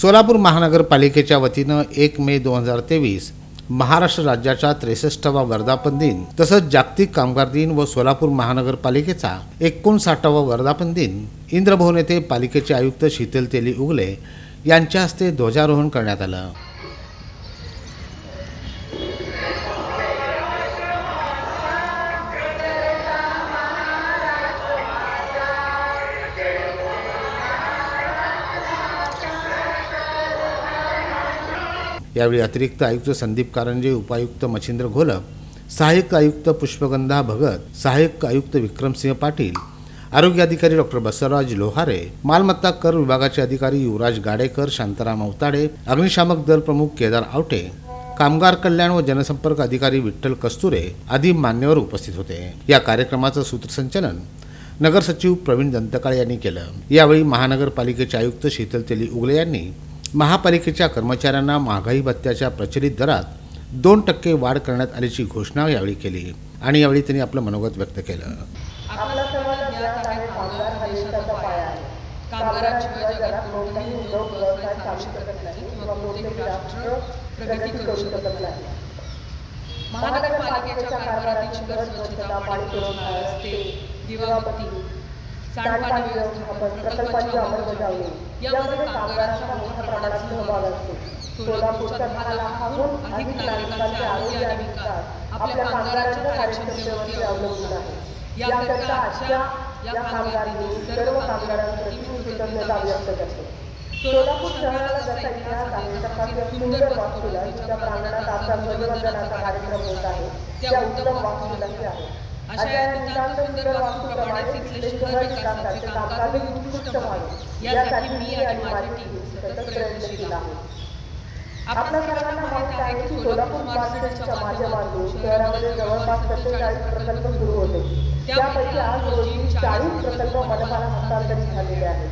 सोलापूर महानगरपालिकेच्या वतीनं एक मे दोन हजार तेवीस महाराष्ट्र राज्याचा त्रेसष्टवा वर्धापन दिन तसंच जागतिक कामगार दिन व सोलापूर महानगरपालिकेचा एकोणसाठावा वर्धापन दिन इंद्रभवन येथे पालिकेचे आयुक्त शीतल तेली उगले यांच्या हस्ते ध्वजारोहण करण्यात आलं. यावेळी अतिरिक्त आयुक्त संदीप कारंजे उपायुक्त मच्छिंद्र घोलप सहाय्यक आयुक्त पुष्पगंधा भगत सहाय्यक आयुक्त विक्रमसिंह पाटील आरोग्य अधिकारी डॉक्टर बसवराज लोहारे मालमत्ता कर विभागाचे अधिकारी युवराज गाडेकर शांताराम अवताडे अग्निशामक दल प्रमुख केदार आवटे कामगार कल्याण व जनसंपर्क अधिकारी विठ्ठल कस्तुरे आदी मान्यवर उपस्थित होते. या कार्यक्रमाचं सूत्रसंचलन नगर सचिव प्रवीण दंतकाळे यांनी केलं. यावेळी महानगरपालिकेचे आयुक्त शीतल तेली उगले यांनी महापालिकेच्या कर्मचाऱ्यांना महागाई भत्त्याच्या प्रचलित दरात दोन टक्के वाढ करण्यात आल्याची घोषणा यावेळी केली आणि यावेळी त्यांनी आपलं मनोगत व्यक्त केलं. महानगरपालिकेच्या कारभारातील शहर स्वच्छता पाणी पुरवठा रस्ते दिवाबत्ती सांडपाणी व्यवस्थापन प्रकल्पाची अंमलबजावणी यामध्ये कामगारांचा मोठ्या प्रमाणात सहभाग असतो. सोलापूरच्या दहा लाखाहून अधिक नागरिकांचे आरोग्य आणि विकास आपल्या कामगारांच्या कार्यक्षमतेवरती अवलंबून आहे. याकरता आजच्या या कामगार दिनी सर्व कामगारांप्रती मी कृतज्ञता व्यक्त करतो. सोलापूर शहराला जसा इतिहास आहे तसा सुंदर वास्तूला जिच्या प्रांगणात आता ध्वजवंदनाचा कार्यक्रम होत आहे त्या उत्तम वास्तूलाही आहे. सुंदर वास्तूप्रमाणे इथले शहर विकासाचे उत्कृष्ट व्हावे. यासाठी मी आणि माझी टीम सतत प्रयत्नशील आपल्या सर्वांना माहिती आहे की सोलापूर स्मार्ट सिटीच्या माध्यमातून शहरामध्ये जवळपास सत्तेचाळीस प्रकल्प सुरू होते. त्यापैकी आज रोजी चाळीस प्रकल्प मनपाला हस्तांतरित झालेले आहेत.